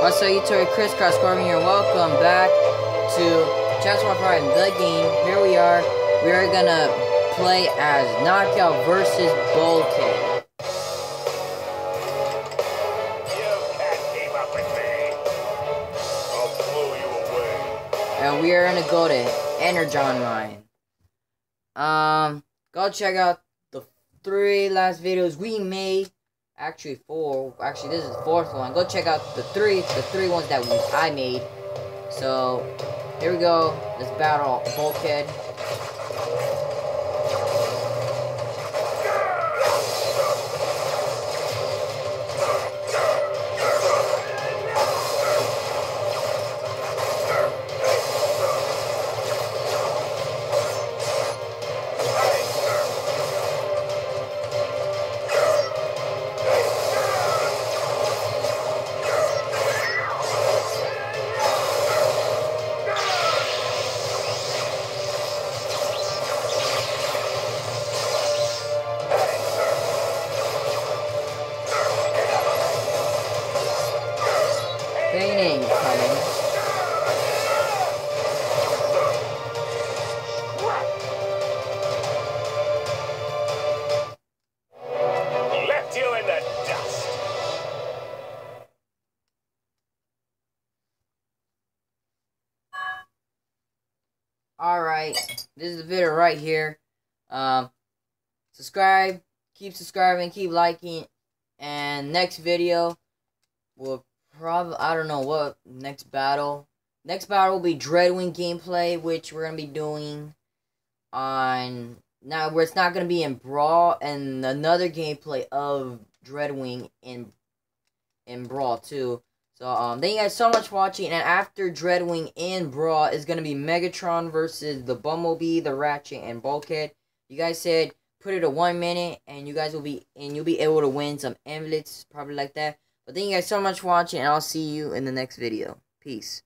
What's up, YouTube? ChrisXScorpion here. Welcome back to Transformers Prime, the game. Here we are. We are gonna play as Knock Out versus Bulkhead. You you. And we are gonna go to Energon Mine. Um, go check out the three last videos we made. Actually, four. Actually, this is the fourth one. Go check out the three, the three ones that I made. So, here we go. Let's battle Bulkhead. Painting coming. Left you in the dust. Alright, this is the video right here. Um, subscribe, keep subscribing, keep liking, and next video will probably, I don't know what, next battle. Next battle will be Dreadwing gameplay, which we're to be doing on, now where it's not to be in Brawl, and another gameplay of Dreadwing in, in Brawl too. So, um, thank you guys so much for watching, and after Dreadwing in Brawl is gonna be Megatron versus the Bumblebee, the Ratchet, and Bulkhead. You guys said put it to one minute, and you guys will be, and you'll be able to win some amulets, probably like that. But thank you guys so much for watching, and I'll see you in the next video. Peace.